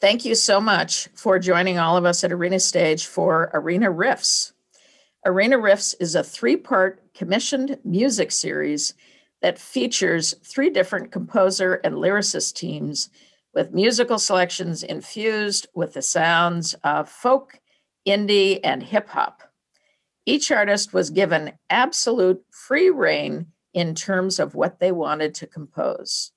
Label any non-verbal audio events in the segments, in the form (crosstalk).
Thank you so much for joining all of us at Arena Stage for Arena Riffs. Arena Riffs is a three part commissioned music series that features three different composer and lyricist teams with musical selections infused with the sounds of folk, indie, and hip hop. Each artist was given absolute free reign in terms of what they wanted to compose.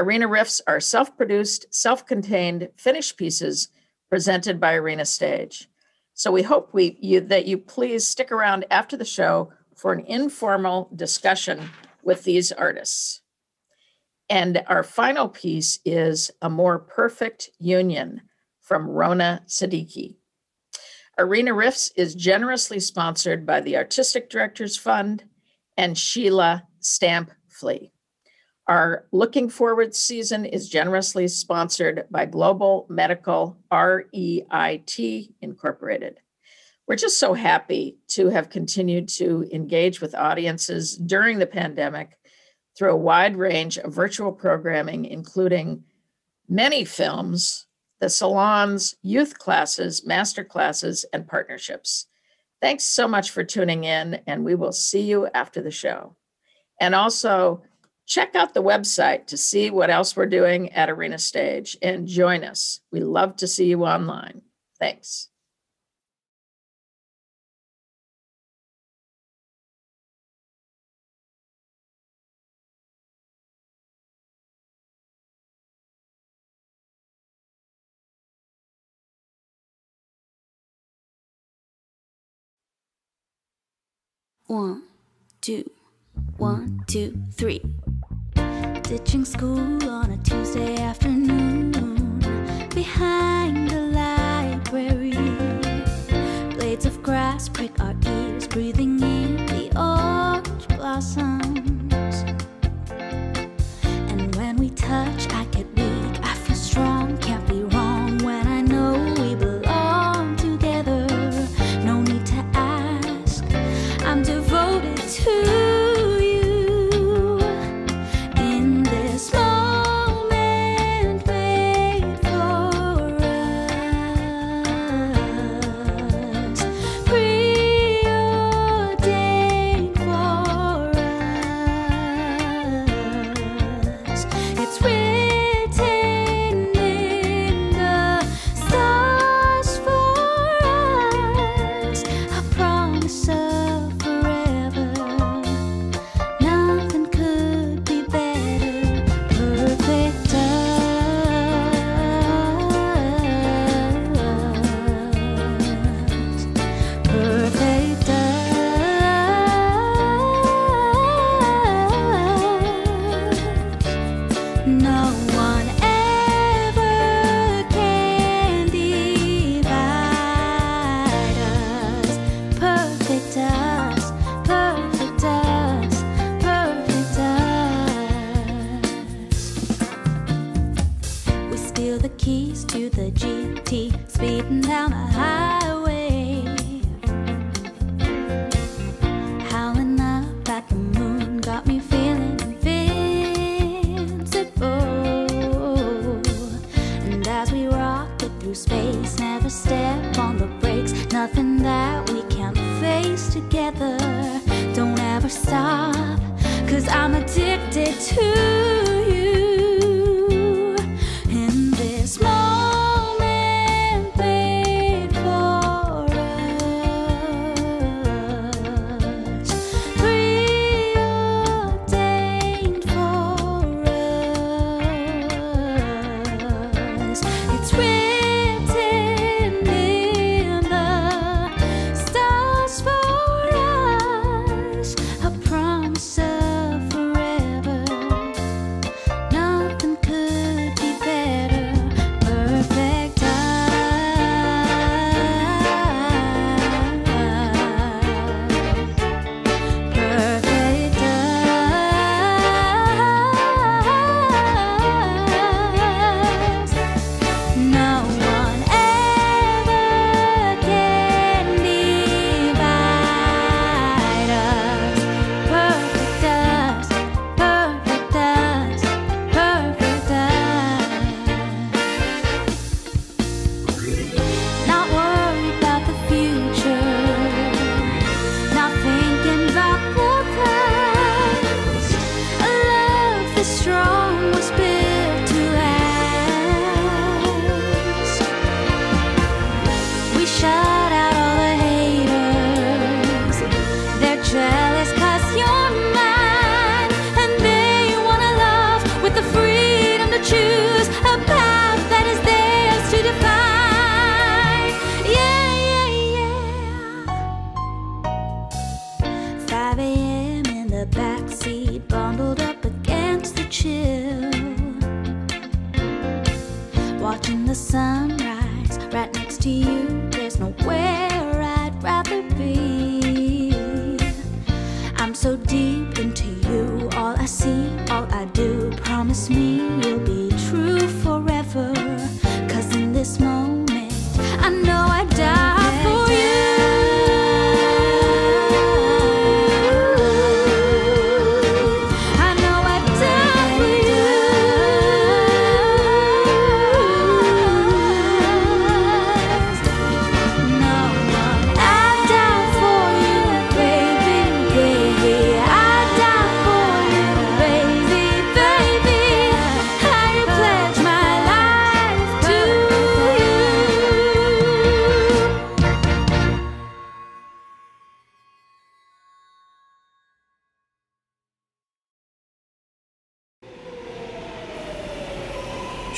Arena Riffs are self produced, self contained, finished pieces presented by Arena Stage. So we hope we, you, that you please stick around after the show for an informal discussion with these artists. And our final piece is A More Perfect Union from Rona Siddiqui. Arena Riffs is generously sponsored by the Artistic Directors Fund and Sheila Stamp Flea. Our Looking Forward season is generously sponsored by Global Medical REIT Incorporated. We're just so happy to have continued to engage with audiences during the pandemic through a wide range of virtual programming, including many films, the salons, youth classes, master classes, and partnerships. Thanks so much for tuning in, and we will see you after the show. And also, check out the website to see what else we're doing at Arena Stage and join us. We love to see you online. Thanks. One, two, one, two, three. Ditching school on a Tuesday afternoon behind the library. Blades of grass prick our ears, breathing in the orange blossoms. And when we touch, addicted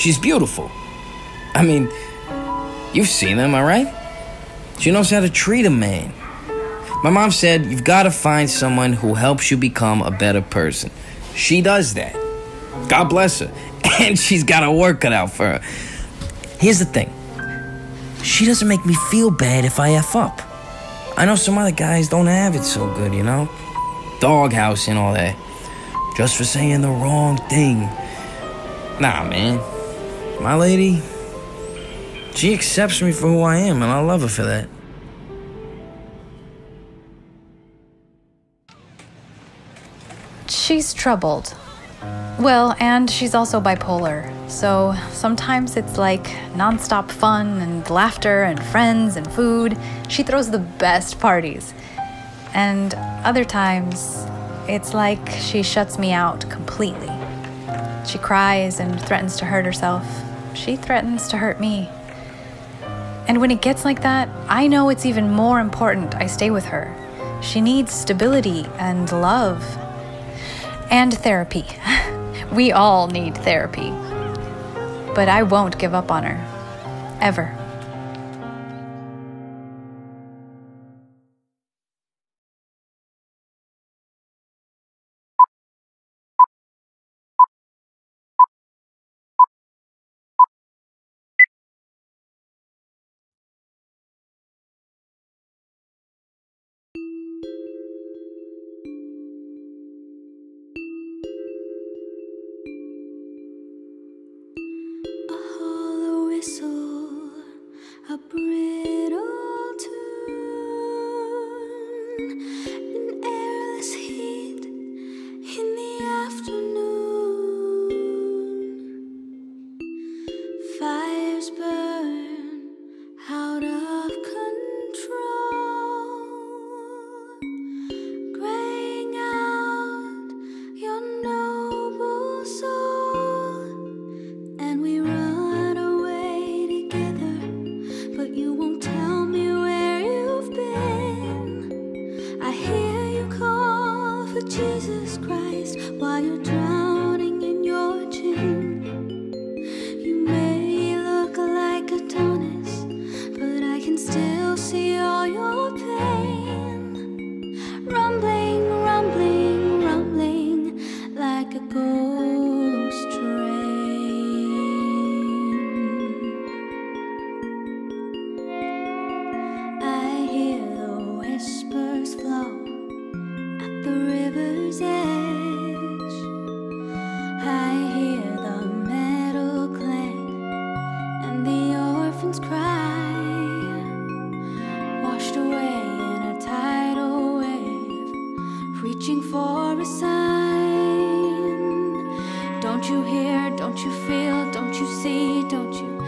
She's beautiful. I mean, you've seen them, all right? She knows how to treat a man. My mom said you've got to find someone who helps you become a better person. She does that. God bless her. (laughs) And she's got a work cut out for her. Here's the thing she doesn't make me feel bad if I F up. I know some other guys don't have it so good, you know? Doghouse and all that. Just for saying the wrong thing. Nah, man. My lady, she accepts me for who I am, and I love her for that. She's troubled. Well, and she's also bipolar. So sometimes it's like nonstop fun and laughter and friends and food. She throws the best parties. And other times, it's like she shuts me out completely. She cries and threatens to hurt herself. She threatens to hurt me. And when it gets like that, I know it's even more important I stay with her. She needs stability and love and therapy. (laughs) We all need therapy. But I won't give up on her. Ever. Feel? Don't you see? Don't you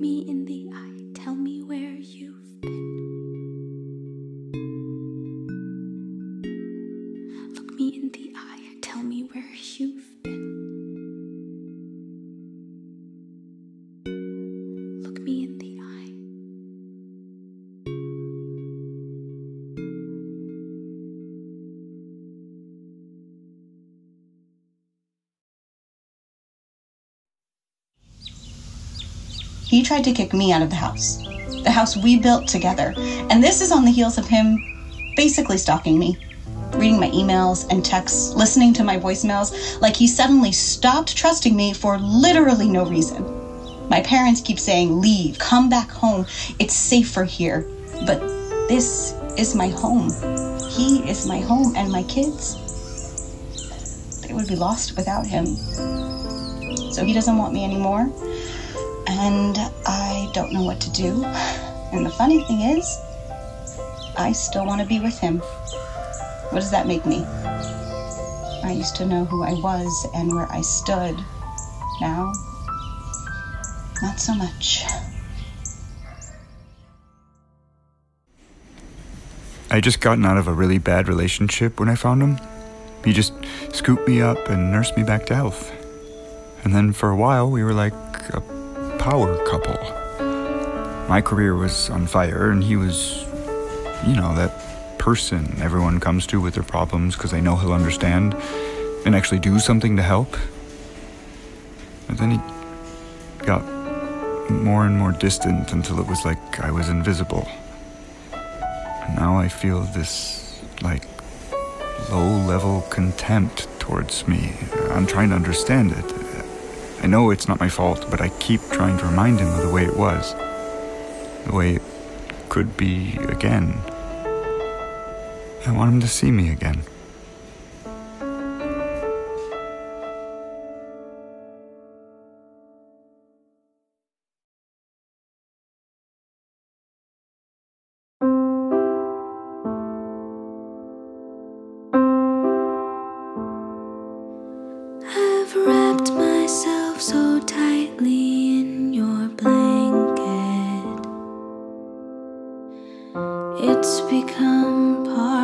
me in the eye, tried to kick me out of the house, the house we built together. And this is on the heels of him basically stalking me, reading my emails and texts, listening to my voicemails, like he suddenly stopped trusting me for literally no reason. My parents keep saying, Leave, come back home, it's safer here. But this is my home. He is my home, and my kids, they would be lost without him. So he doesn't want me anymore and I don't know what to do. And the funny thing is, I still want to be with him. What does that make me? I used to know who I was and where I stood. Now, not so much. I just gotten out of a really bad relationship when I found him. He just scooped me up and nursed me back to health. And then for a while, we were like a power couple. My career was on fire, and he was, you know, that person everyone comes to with their problems because they know he'll understand and actually do something to help. But then he got more and more distant until it was like I was invisible. And now I feel this, like, low level contempt towards me. I'm trying to understand it. I know it's not my fault, but I keep trying to remind him of the way it was. The way it could be again. I want him to see me again. It's become part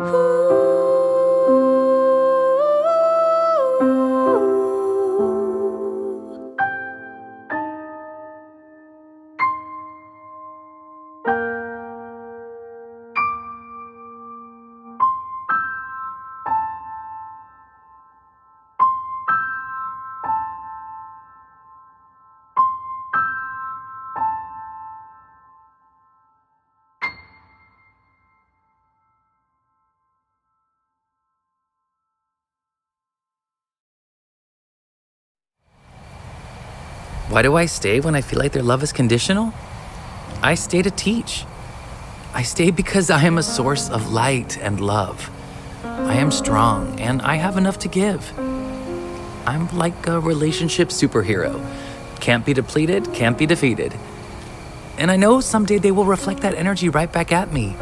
Ooh. Why do I stay when I feel like their love is conditional? I stay to teach. I stay because I am a source of light and love. I am strong and I have enough to give. I'm like a relationship superhero. Can't be depleted, can't be defeated. And I know someday they will reflect that energy right back at me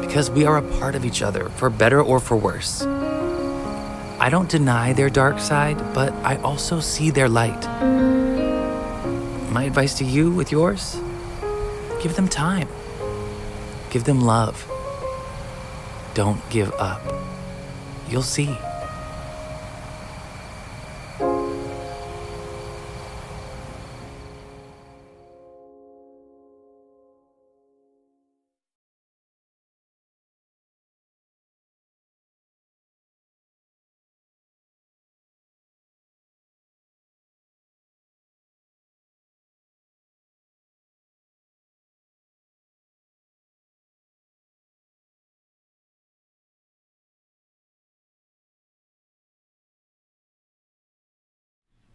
because we are a part of each other, for better or for worse. I don't deny their dark side, but I also see their light. My advice to you with yours give them time, give them love. Don't give up. You'll see.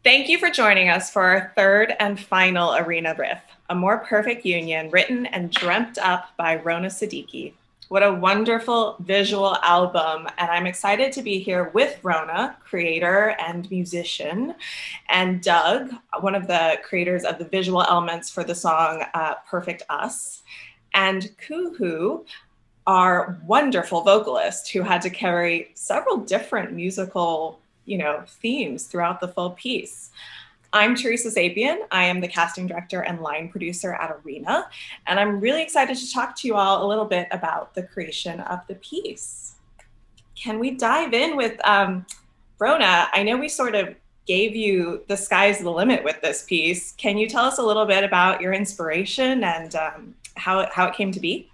Thank you for joining us for our third and final Arena Riff, a more perfect union written and dreamt up by Rona Siddiqui. What a wonderful visual album. And I'm excited to be here with Rona, creator and musician, and Doug, one of the creators of the visual elements for the song uh, Perfect Us, and Kuhoo, our wonderful vocalist who had to carry several different musical you know, themes throughout the full piece. I'm Teresa Sapien. I am the casting director and line producer at Arena, and I'm really excited to talk to you all a little bit about the creation of the piece. Can we dive in with um, Rona? I know we sort of gave you the sky's the limit with this piece. Can you tell us a little bit about your inspiration and um, how, how it came to be?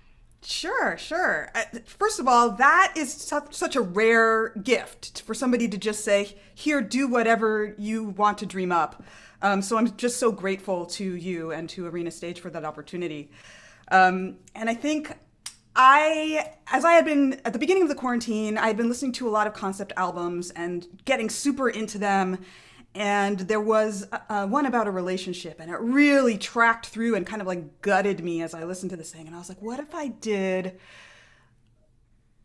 Sure, sure. Uh, First of all, that is such, such a rare gift for somebody to just say, here, do whatever you want to dream up. Um, so I'm just so grateful to you and to Arena Stage for that opportunity. Um, and I think I, as I had been at the beginning of the quarantine, I had been listening to a lot of concept albums and getting super into them. And there was uh, one about a relationship, and it really tracked through and kind of like gutted me as I listened to this thing. And I was like, what if I did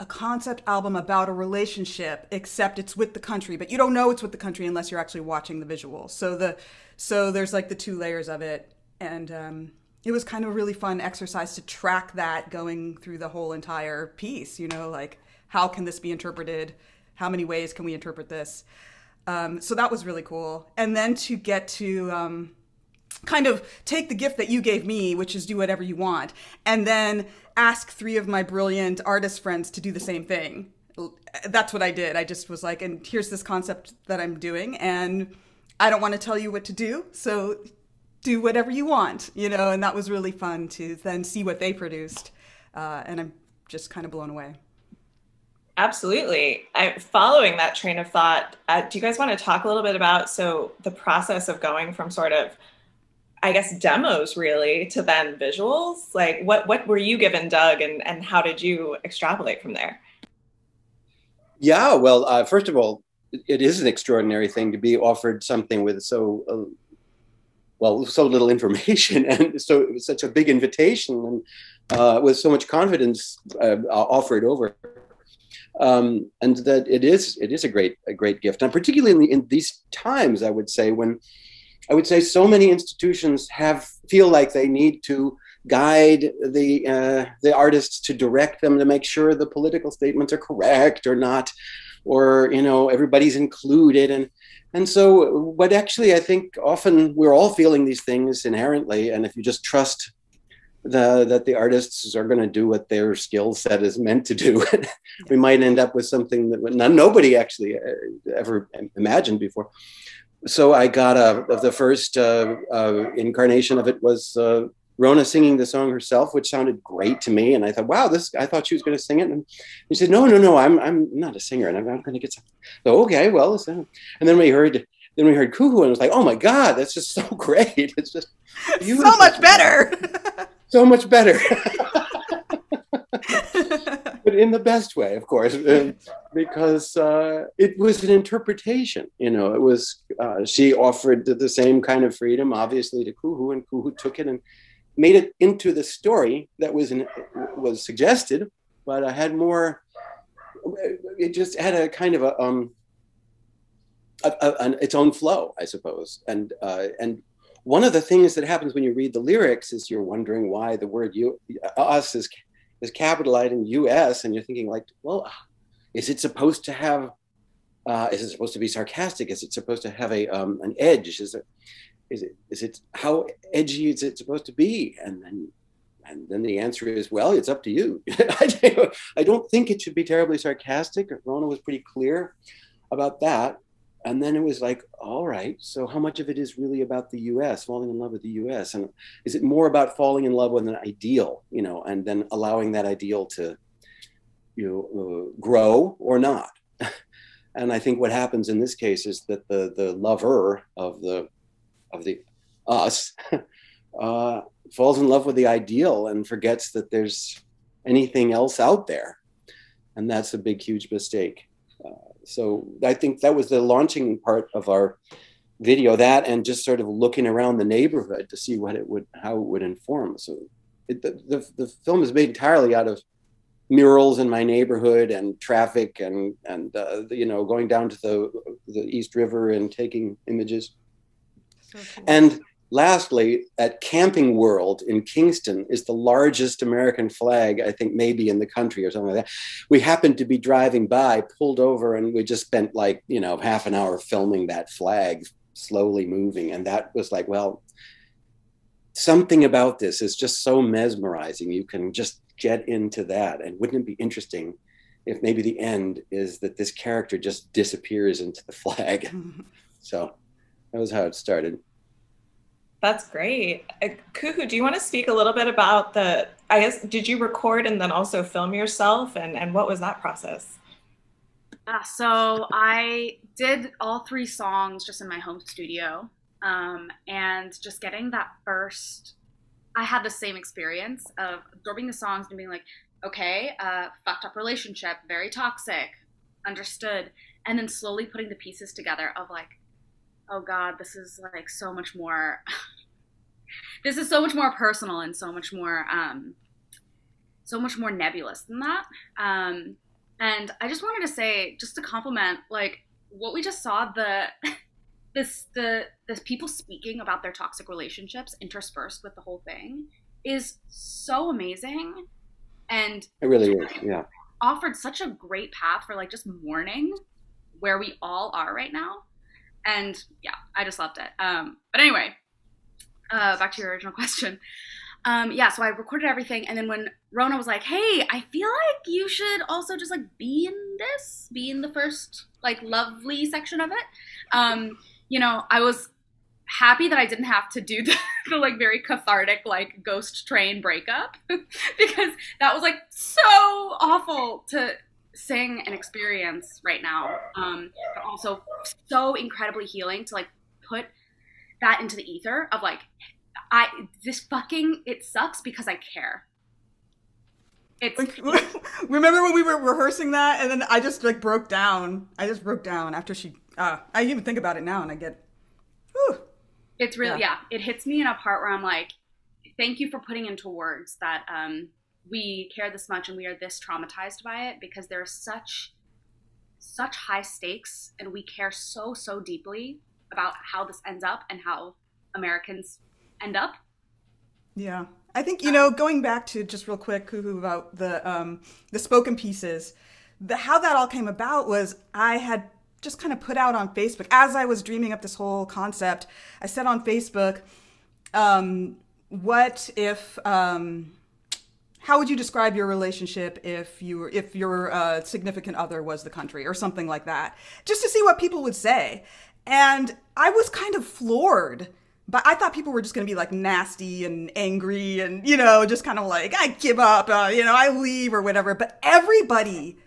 a concept album about a relationship, except it's with the country, but you don't know it's with the country unless you're actually watching the visuals. So the so there's like the two layers of it, and um, it was kind of a really fun exercise to track that going through the whole entire piece. You know, like how can this be interpreted? How many ways can we interpret this? Um, so that was really cool. And then to get to um, kind of take the gift that you gave me, which is do whatever you want, and then ask three of my brilliant artist friends to do the same thing. That's what I did. I just was like, and here's this concept that I'm doing, and I don't want to tell you what to do, so do whatever you want, you know. And that was really fun to then see what they produced, uh, and I'm just kind of blown away. Absolutely. I, following that train of thought, uh, do you guys want to talk a little bit about so the process of going from sort of I guess demos really to then visuals. Like what what were you given, Doug, and and how did you extrapolate from there? Yeah, well, uh, first of all, it is an extraordinary thing to be offered something with so uh, well so little information (laughs) and so it was such a big invitation and uh, with so much confidence uh, offered over. Um, and that it is it is a great a great gift, and particularly in, the, in these times, I would say when I would say so many institutions have feel like they need to guide the uh, the artists to direct them to make sure the political statements are correct or not, or you know everybody's included. And and so what actually I think often we're all feeling these things inherently, and if you just trust the that the artists are going to do what their skill set is meant to do, (laughs) we might end up with something that nobody actually uh, ever imagined before so I got a the first uh, uh, incarnation of it was uh, Rona singing the song herself, which sounded great to me. And I thought, wow, this I thought she was going to sing it. And he said, no, no, no, I'm I'm not a singer, and I'm not going to get something. So okay, well, and then we heard. Then we heard Kuhoo and it was like, oh my God, that's just so (laughs) great. It's just (laughs) so much better. So much better. (laughs) (laughs) but in the best way, of course, um, because uh, it was an interpretation. You know, it was uh, she offered the same kind of freedom, obviously, to Kuhoo, and Kuhoo took it and made it into the story that was in, was suggested, but I had more. It just had a kind of a um, a, a, an, its own flow, I suppose, and uh, and one of the things that happens when you read the lyrics is you're wondering why the word you us is is capitalized in U.S. and you're thinking like, well, is it supposed to have? Uh, is it supposed to be sarcastic? Is it supposed to have a um, an edge? Is it is it is it how edgy is it supposed to be? And then and then the answer is, well, it's up to you. (laughs) I don't think it should be terribly sarcastic. Rona was pretty clear about that and then it was like all right so how much of it is really about the us falling in love with the us and is it more about falling in love with an ideal you know and then allowing that ideal to you know uh, grow or not? (laughs) And i think what happens in this case is that the the lover of the of the us (laughs) uh, falls in love with the ideal and forgets that there's anything else out there. And that's a big huge mistake so I think that was the launching part of our video. That and just sort of looking around the neighborhood to see what it would, how it would inform. So it, the, the the film is made entirely out of murals in my neighborhood and traffic and and uh, you know going down to the the East River and taking images. So cool. And lastly, at Camping World in Kingston is the largest American flag, I think maybe in the country or something like that. We happened to be driving by, pulled over, and we just spent like, you know, half an hour filming that flag slowly moving. And that was like, well, something about this is just so mesmerizing. You can just get into that. And wouldn't it be interesting if maybe the end is that this character just disappears into the flag? (laughs) so that was how it started. That's great. Uh, Kuhoo, do you want to speak a little bit about the, I guess, did you record and then also film yourself? And, and what was that process? Uh, so I did all three songs just in my home studio. Um, and just getting that first, I had the same experience of absorbing the songs and being like, okay, uh, fucked up relationship, very toxic, understood. And then slowly putting the pieces together of like, oh god this is like so much more (laughs) this is so much more personal and so much more um so much more nebulous than that um And I just wanted to say, just to compliment, like what we just saw, the (laughs) this the the people speaking about their toxic relationships interspersed with the whole thing is so amazing and It really is. (laughs) Yeah. offered such a great path for like just mourning where we all are right now and yeah i just loved it. Um but anyway uh back to your original (laughs) question. Um yeah so i recorded everything and then when rona was like hey i feel like you should also just like be in this be in the first like lovely section of it um you know i was happy that i didn't have to do (laughs) the, the like very cathartic like ghost train breakup (laughs) because that was like so awful to sing and experience right now um but also so incredibly healing to like put that into the ether of like i this fucking it sucks because i care it's (laughs) Remember when we were rehearsing that, and then I just like broke down. I just broke down after she. Uh, I even think about it now, and I get. Whew. it's really Yeah. yeah. it hits me in a part where i'm like thank you for putting into words that um we care this much and we are this traumatized by it because there's such such high stakes and we care so so deeply about how this ends up and how americans end up Yeah, I think you know going back to just real quick Kuhoo, about the um, the spoken pieces, the how that all came about was I had just kind of put out on Facebook as I was dreaming up this whole concept. I said on Facebook, um, "What if?" Um, how would you describe your relationship if you if your uh, significant other was the country or something like that? Just to see what people would say. And i was kind of floored but i thought people were just going to be like nasty and angry and you know just kind of like i give up uh, you know i leave or whatever. But everybody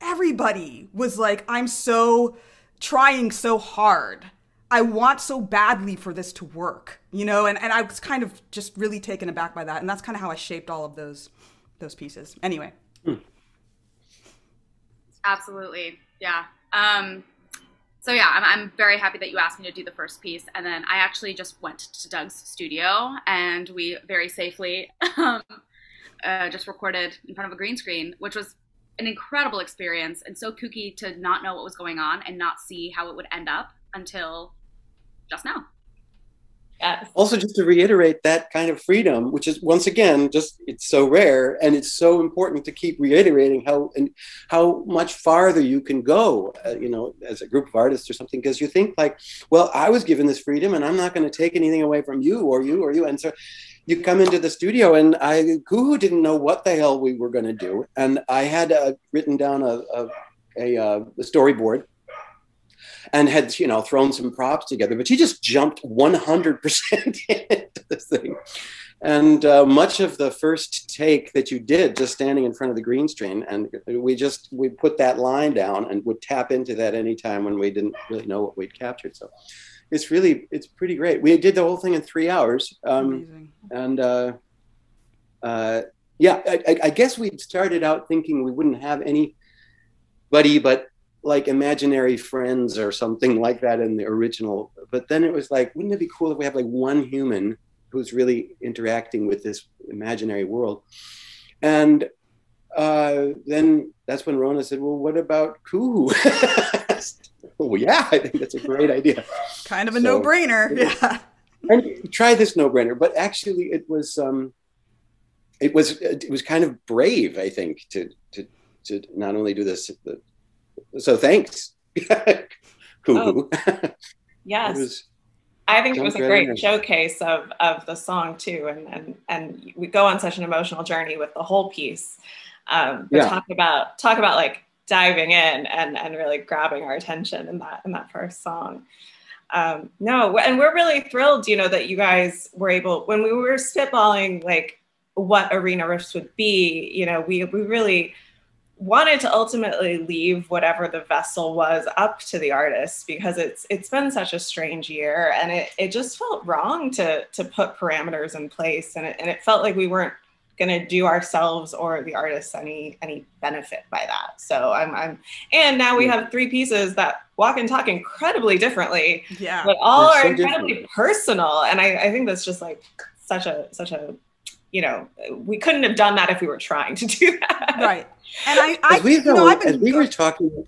everybody was like i'm so trying so hard I want so badly for this to work, you know, and, and I was kind of just really taken aback by that. And that's kind of how I shaped all of those those pieces. Anyway. Absolutely. Yeah. Um, so yeah, I'm, I'm very happy that you asked me to do the first piece. And then I actually just went to Doug's studio and we very safely um, uh, just recorded in front of a green screen, which was an incredible experience and so kooky to not know what was going on and not see how it would end up until just now. Yes. Also, just to reiterate that kind of freedom, which is once again just it's so rare and it's so important to keep reiterating how and how much farther you can go, uh, you know, as a group of artists or something. Because you think like, well, I was given this freedom and I'm not going to take anything away from you or you or you, and so you come into the studio and I Kuhoo didn't know what the hell we were going to do, and I had uh, written down a a, a, uh, a storyboard and had you know thrown some props together but she just jumped 100% (laughs) into this thing. And uh, much of the first take that you did just standing in front of the green screen and we just we put that line down and would tap into that anytime when we didn't really know what we'd captured. So it's really it's pretty great. We did the whole thing in three hours um, and uh, uh, yeah I, I- I guess we started out thinking we wouldn't have anybody but like imaginary friends or something like that in the original but then it was like wouldn't it be cool if we have like one human who's really interacting with this imaginary world and uh, then that's when rona said well what about kuhoo (laughs) well yeah i think that's a great idea Kind of a So- no brainer. Yeah. and try this no-brainer but actually it was um it was it was kind of brave i think to to to not only do this the, so thanks (laughs) Kuhoo. Yes. Was- I think it was a great showcase of, of the song too, and, and and we go on such an emotional journey with the whole piece. Um, but Yeah. talk about talk about like diving in and and really grabbing our attention in that in that first song. Um, no, and we're really thrilled, you know, that you guys were able when we were spitballing like what arena riffs would be. You know, we we really wanted to ultimately leave whatever the vessel was up to the artist because it's it's been such a strange year and it, it just felt wrong to to put parameters in place and it, and it felt like we weren't going to do ourselves or the artists any any benefit by that so i'm i'm and now we have three pieces that walk and talk incredibly differently Yeah. but all They're are so incredibly different. personal and I, I think that's just like such a such a you know, we couldn't have done that if we were trying to do that. Right. And I, I As we, you know, go- I've been as we were talking,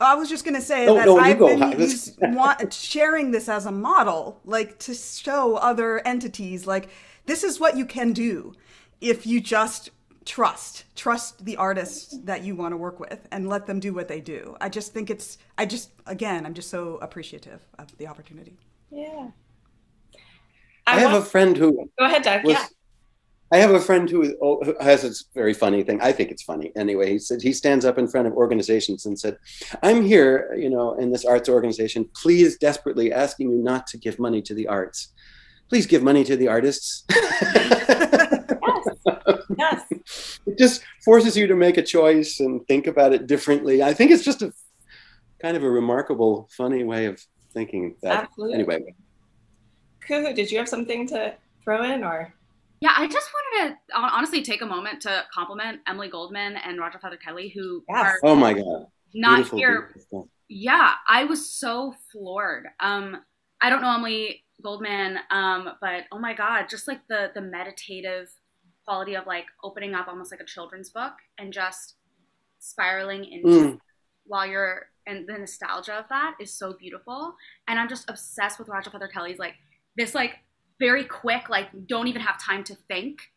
I was just going to say No, that no, I've been use- want, sharing this as a model, like to show other entities, like this is what you can do if you just trust, trust the artists that you want to work with, and let them do what they do. I just think it's, I just, again, I'm just so appreciative of the opportunity. Yeah. I have a friend who Go ahead, Doug. was yeah. I have a friend who oh, who has this very funny thing. I think it's funny. Anyway, he said he stands up in front of organizations and said, "I'm here, you know, in this arts organization, please desperately asking you not to give money to the arts. Please give money to the artists." (laughs) Yes. (laughs) it just forces you to make a choice and think about it differently. I think it's just a kind of a remarkable, funny way of thinking that. Absolutely. Anyway, Kuhoo, did you have something to throw in or? Yeah, I just wanted to honestly take a moment to compliment Emily Goldman and Raja Feather Kelly, who are oh my God, not Beautiful, here. beautiful. Yeah, I was so floored. Um, I don't know Emily Goldman, um, but oh my god, just like the the meditative quality of like opening up almost like a children's book and just spiraling into Mm. while you're and the nostalgia of that is so beautiful. And I'm just obsessed with Raja Feather Kelly's like this like very quick, like don't even have time to think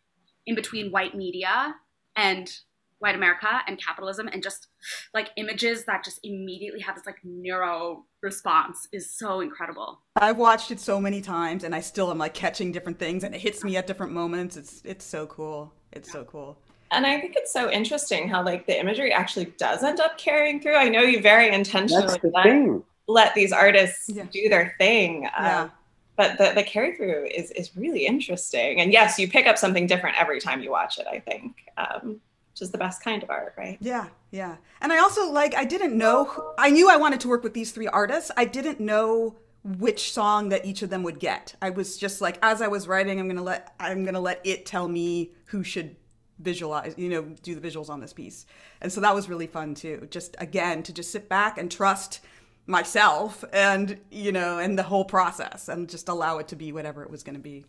in between white media and white America and capitalism and just like images that just immediately have this like neuro response is so incredible. I've watched it so many times, and I still am like catching different things, and it hits me at different moments. It's it's so cool. It's so cool. And I think it's so interesting how like the imagery actually does end up carrying through. I know you very intentionally the let, let these artists Yeah. do their thing. um, Yeah. But the, the carry through is, is really interesting. And yes, you pick up something different every time you watch it, I think, um, which is the best kind of art, right? Yeah, yeah. And I also like I didn't know who- I knew I wanted to work with these three artists. I didn't know which song that each of them would get. I was just like as I was writing, I'm to let I'm to let it tell me who should visualize, you know, do the visuals on this piece. And so that was really fun too. Just again to just sit back and trust myself and, you know, and the whole process and just allow it to be whatever it was going to be.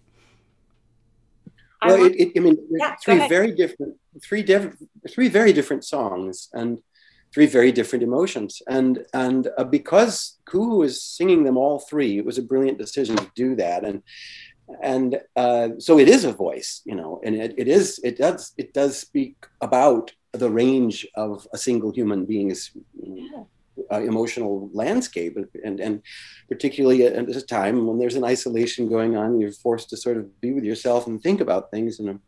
I Well, want- it, it, I mean, Yeah, three very different, three different, three very different songs, and three very different emotions. And and uh, because Kuhoo is singing them all three, it was a brilliant decision to do that. And and uh, so it is a voice, you know, and it, it is it does it does speak about the range of a single human being's uh, emotional landscape, and and particularly at this time when there's an isolation going on, you're forced to sort of be with yourself and think about things and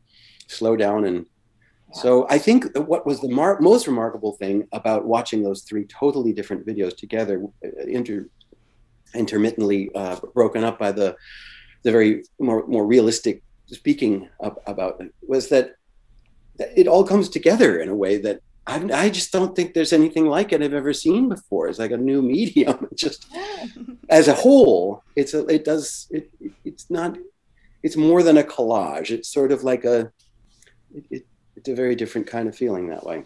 slow down. And so I think what was the mar- most remarkable thing about watching those three totally different videos together, uh, inter- intermittently uh, broken up by the the very more more realistic speaking about it, was that, that it all comes together in a way that I, I just don't think there's anything like it I've ever seen before. It's like a new medium. (laughs) It just as a whole, it's a, it does it, it- it's not it's more than a collage. It's sort of like a it, it, it's a very different kind of feeling that way.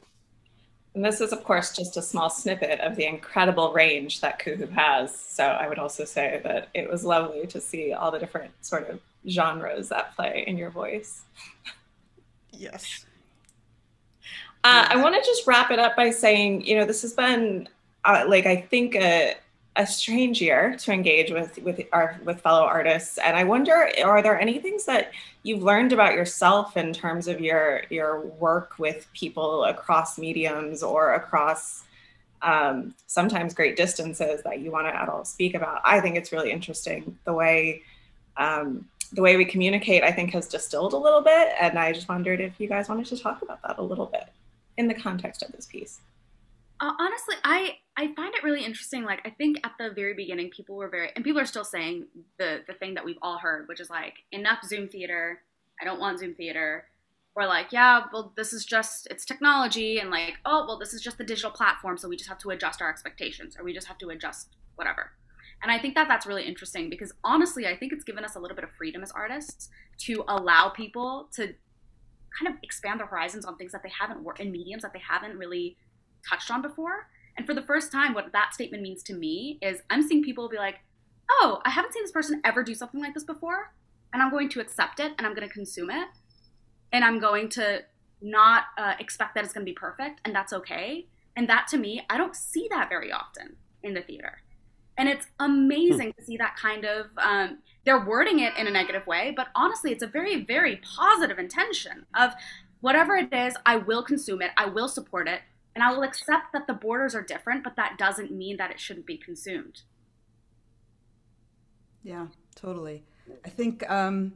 And this is, of course, just a small snippet of the incredible range that Kuhoo has. So I would also say that it was lovely to see all the different sort of genres at play in your voice. Yes. Uh, I want to just wrap it up by saying, you know, this has been uh, like I think a, a strange year to engage with with our with fellow artists, and I wonder, are there any things that you've learned about yourself in terms of your your work with people across mediums or across um, sometimes great distances that you want to at all speak about? I think it's really interesting the way. Um, the way we communicate, I think, has distilled a little bit, and I just wondered if you guys wanted to talk about that a little bit in the context of this piece. Uh, honestly, I I find it really interesting. Like I think at the very beginning, people were very, and people are still saying the the thing that we've all heard, which is like enough Zoom theater. I don't want Zoom theater. Or like, yeah, well, this is just it's technology, and like, oh, well, this is just the digital platform, so we just have to adjust our expectations, or we just have to adjust whatever. And I think that that's really interesting because honestly, I think it's given us a little bit of freedom as artists to allow people to kind of expand their horizons on things that they haven't worked in mediums that they haven't really touched on before. And for the first time, what that statement means to me is I'm seeing people be like, oh, I haven't seen this person ever do something like this before. and I'm going to accept it and I'm going to consume it and I'm going to not uh, expect that it's going to be perfect and that's okay. And that to me, I don't see that very often in the theater. And it's amazing to see that kind of, um, they're wording it in a negative way, but honestly, it's a very, very positive intention of whatever it is, I will consume it, I will support it, and I will accept that the borders are different, but that doesn't mean that it shouldn't be consumed. Yeah, totally. I think um,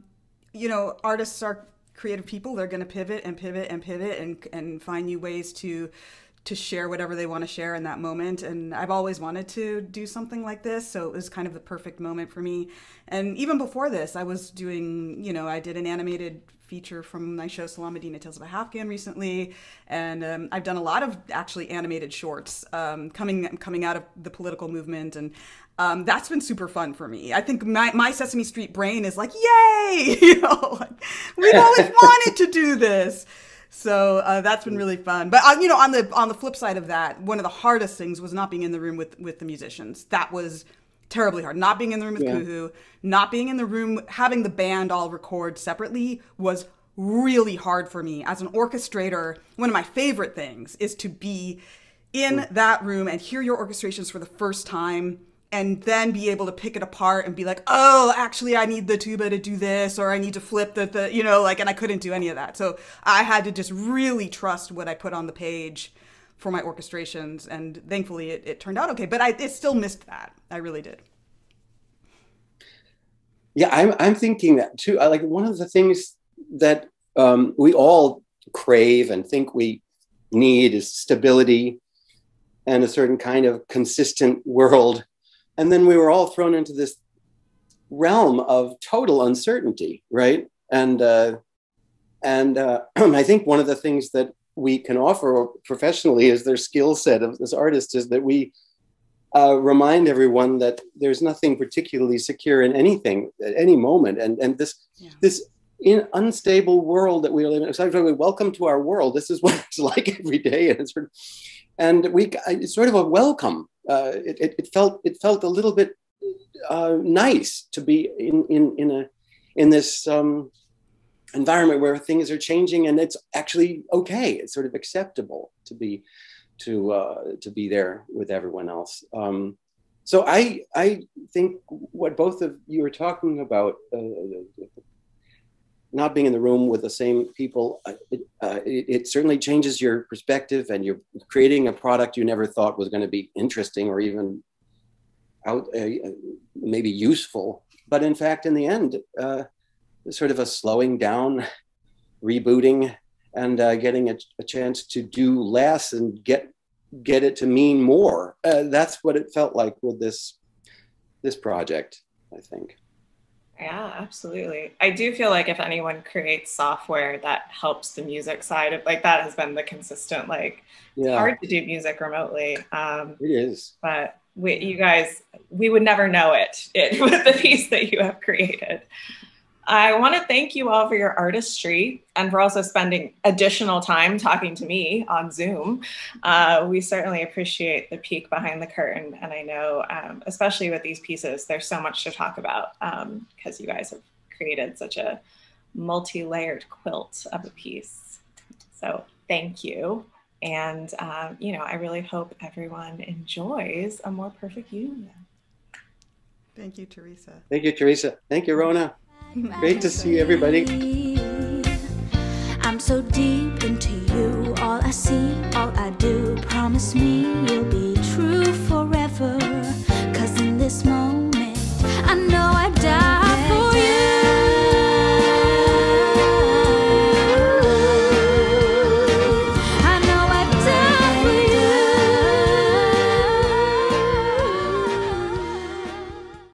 you know artists are creative people. They're going to pivot and pivot and pivot and and find new ways to to share whatever they want to share in that moment. And I've always wanted to do something like this, so it was kind of the perfect moment for me. And even before this, I was doing, you know, I did an animated feature from my show Salaam Medina Tales of a Halfgan recently, and um, I've done a lot of actually animated shorts um, coming coming out of the political movement, and um, that's been super fun for me. I think my, my Sesame Street brain is like, yay! (laughs) you know, like, we've always (laughs) wanted to do this. So uh, that's been really fun. But uh, you know, on the on the flip side of that, one of the hardest things was not being in the room with with the musicians. That was terribly hard. Not being in the room with Yeah. Kuhoo, not being in the room, having the band all record separately was really hard for me as an orchestrator. One of my favorite things is to be in that room and hear your orchestrations for the first time and then be able to pick it apart and be like, oh, actually, I need the tuba to do this, or I need to flip the, the you know, like, and I couldn't do any of that. So I had to just really trust what I put on the page for my orchestrations, and thankfully it, it turned out okay. But I it still missed that. I really did. Yeah, I'm I'm thinking that too. I like one of the things that um, we all crave and think we need is stability and a certain kind of consistent world. And then we were all thrown into this realm of total uncertainty, right? And uh, and uh, (clears throat) I think one of the things that we can offer professionally is their skill set of as artists is that we uh, remind everyone that there's nothing particularly secure in anything at any moment, and and this this in unstable world that we live in. So welcome to our world. This is what it's (laughs) like every day, and it's sort of, and we it's sort of a welcome. Uh, it, it, it felt it felt a little bit uh, nice to be in in in a in this um, environment where things are changing and it's actually okay. It's sort of acceptable to be to uh, to be there with everyone else. Um, so I I think what both of you are talking about, uh, not being in the room with the same people, uh, it, uh, it, it certainly changes your perspective, and you're creating a product you never thought was going to be interesting or even out uh, maybe useful. But in fact, in the end, uh, sort of a slowing down, rebooting, and uh, getting a, a chance to do less and get get it to mean more. That's what it felt like with this this project. I think. Yeah, absolutely. I do feel like if anyone creates software that helps the music side of like that has been the consistent like it's hard to do music remotely. Um, It is. but we, you guys, we would never know it, it (laughs) with the piece that you have created. I want to thank you all for your artistry and for also spending additional time talking to me on Zoom. Uh, we certainly appreciate the peek behind the curtain. And I know, um, especially with these pieces, there's so much to talk about because you guys have created such a multi layered quilt of a piece. So thank you. And, um, you know, I really hope everyone enjoys a more perfect union. Thank you, Teresa. Thank you, Teresa. Thank you, Rona. Great to see everybody. I'm so deep into you. All I see, all I do. Promise me you'll be true forever. Cause in this moment, I know I die.